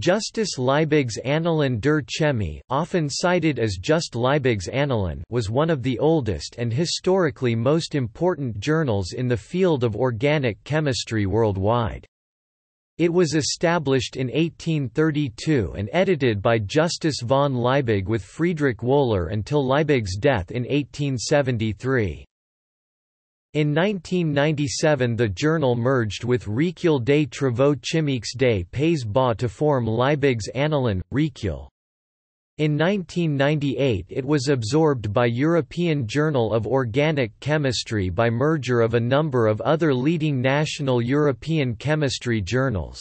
Justus Liebig's Annalen der Chemie, often cited as just Liebig's Annalen, was one of the oldest and historically most important journals in the field of organic chemistry worldwide. It was established in 1832 and edited by Justus von Liebig with Friedrich Wöhler until Liebig's death in 1873. In 1997 the journal merged with Recueil des Travaux Chimiques des Pays Bas to form Liebig's Annalen, Recueil. In 1998 it was absorbed by European Journal of Organic Chemistry by merger of a number of other leading national European chemistry journals.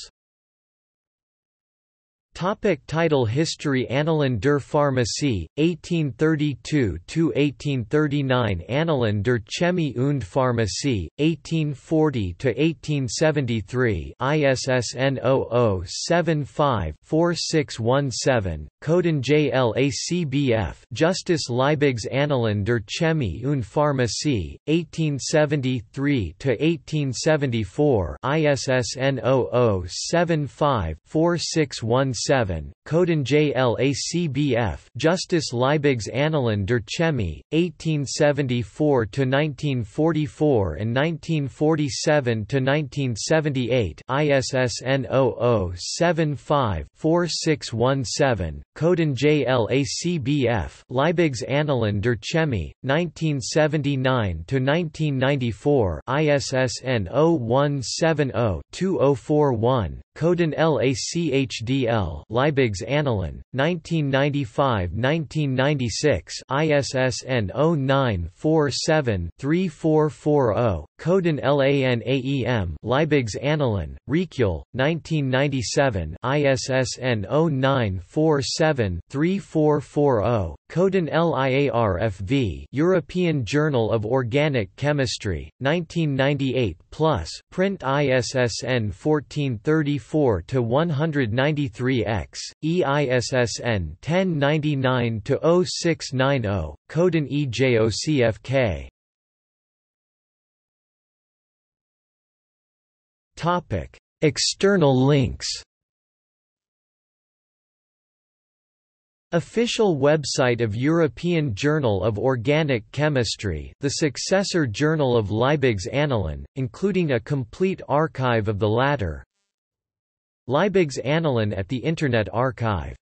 Topic title History Annalen der Pharmacie, 1832–1839 Annalen der Chemie und Pharmacie, 1840–1873 ISSN 0075-4617, Coden JLACBF Justus Liebig's Annalen der Chemie und Pharmacie, 1873–1874 ISSN 0075-4617 7, Coden JLACBF Justus Liebig's Annalen der Chemie, 1874–1944 and 1947–1978 ISSN 0075-4617, Coden JLACBF Liebig's Annalen der Chemie, 1979–1994 ISSN 0170-2041, Coden LACHDL Liebig's Annalen, 1995–1996 ISSN 0947-3440, Coden LANAEM Liebig's Annalen, Recueil, 1997 ISSN 0947-3440, Coden LIARFV European Journal of Organic Chemistry, 1998 plus, print ISSN 1434-193-X, EISSN 1099-0690, Coden EJOCFK. External links Official website of European Journal of Organic Chemistry the successor journal of Liebig's Annalen, including a complete archive of the latter. Liebig's Annalen at the Internet Archive